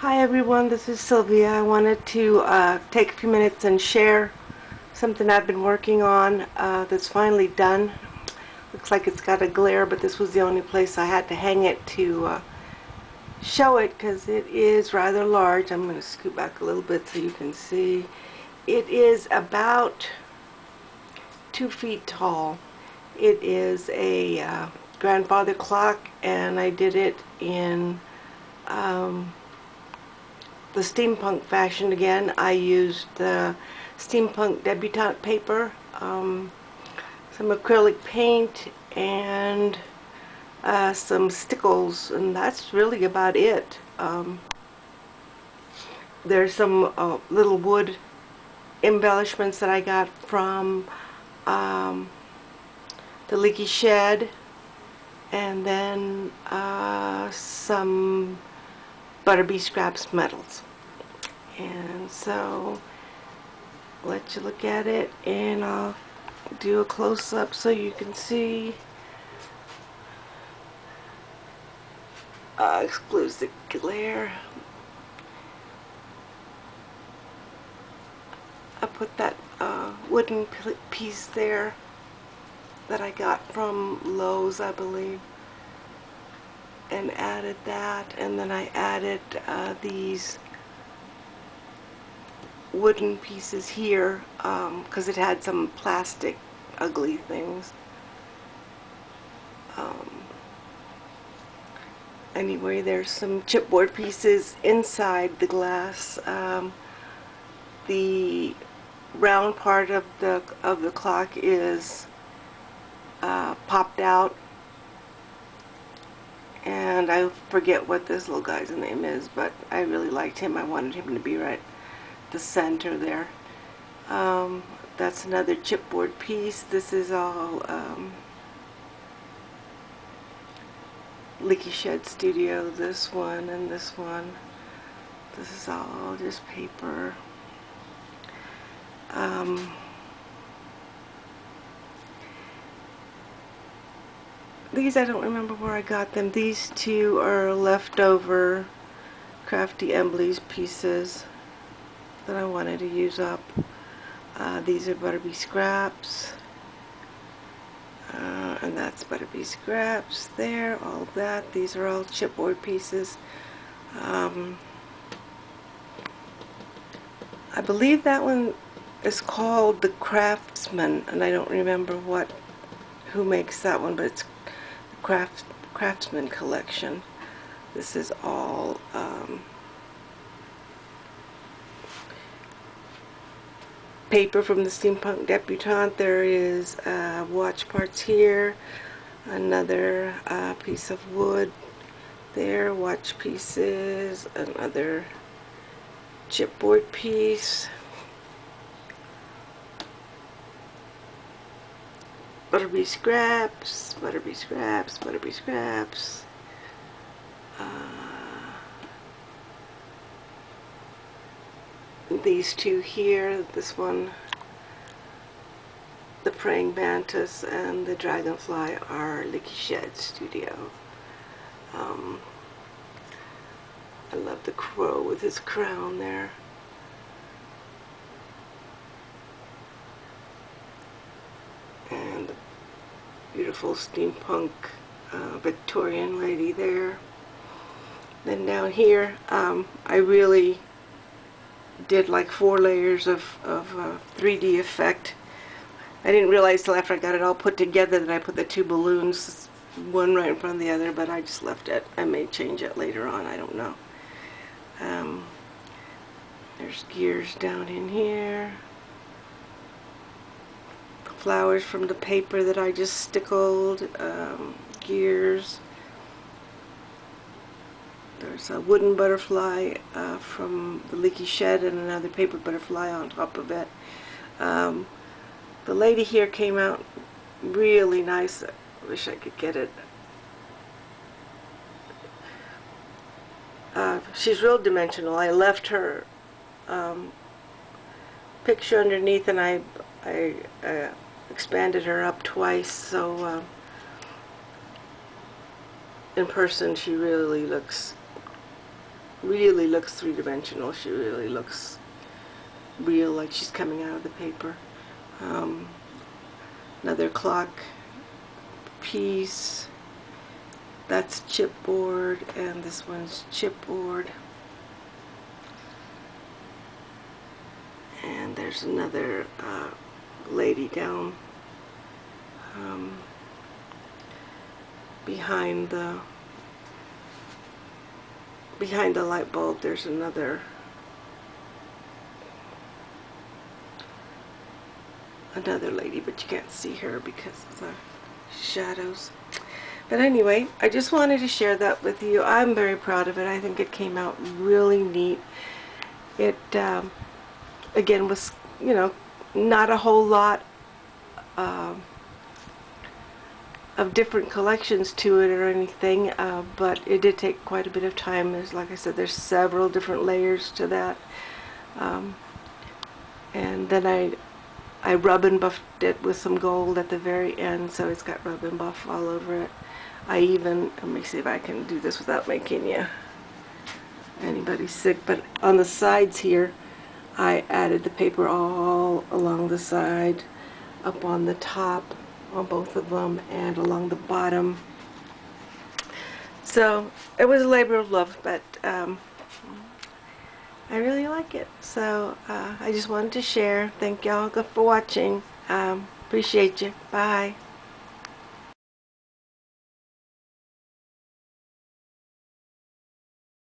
Hi everyone, this is Sylvia. I wanted to uh, take a few minutes and share something I've been working on uh, that's finally done. Looks like it's got a glare, but this was the only place I had to hang it to uh, show it because it is rather large. I'm going to scoot back a little bit so you can see. It is about two feet tall. It is a uh, grandfather clock and I did it in um, the steampunk fashion again. I used the steampunk debutante paper, um, some acrylic paint, and uh, some stickles, and that's really about it. Um, there's some uh, little wood embellishments that I got from um, the Leaky Shed, and then uh, some Butterbee Scraps metals. And so, let you look at it, and I'll do a close-up so you can see. Uh, excludes the glare. I put that uh, wooden piece there that I got from Lowe's, I believe and added that and then I added uh, these wooden pieces here because um, it had some plastic ugly things. Um, anyway there's some chipboard pieces inside the glass um, the round part of the of the clock is uh, popped out and I forget what this little guy's name is, but I really liked him. I wanted him to be right the center there. Um, that's another chipboard piece. This is all um, Leaky Shed Studio, this one and this one. This is all just paper. Um, These I don't remember where I got them. These two are leftover Crafty Embleys pieces that I wanted to use up. Uh, these are Butterbee Scraps. Uh, and that's Butterbee Scraps there, all that. These are all chipboard pieces. Um, I believe that one is called the Craftsman, and I don't remember what who makes that one, but it's craft craftsman collection. This is all um, paper from the Steampunk Debutante. There is uh, watch parts here, another uh, piece of wood there, watch pieces, another chipboard piece. Butterbee Scraps, Butterbee Scraps, Butterbee Scraps. Uh, these two here, this one, the Praying Mantis and the Dragonfly are Leaky Shed Studio. Um, I love the crow with his crown there. Beautiful steampunk uh, Victorian lady there. Then down here, um, I really did like four layers of, of uh, 3D effect. I didn't realize till after I got it all put together that I put the two balloons, one right in front of the other, but I just left it. I may change it later on, I don't know. Um, there's gears down in here flowers from the paper that I just stickled, um, gears. There's a wooden butterfly uh, from the leaky shed and another paper butterfly on top of it. Um, the lady here came out really nice. I wish I could get it. Uh, she's real dimensional. I left her um, picture underneath and I, I uh, expanded her up twice, so uh, in person she really looks really looks three-dimensional. She really looks real, like she's coming out of the paper. Um, another clock piece. That's chipboard, and this one's chipboard. And there's another uh, lady down um, behind the behind the light bulb. There's another another lady, but you can't see her because of the shadows. But anyway, I just wanted to share that with you. I'm very proud of it. I think it came out really neat. It, um, again, was, you know, not a whole lot um, of different collections to it or anything, uh, but it did take quite a bit of time. There's, like I said, there's several different layers to that. Um, and then I I rub and buffed it with some gold at the very end, so it's got rub and buff all over it. I even, let me see if I can do this without making you anybody sick, but on the sides here, I added the paper all along the side, up on the top, on both of them, and along the bottom. So, it was a labor of love, but um, I really like it. So uh, I just wanted to share. Thank y'all for watching. Um, appreciate you. Bye.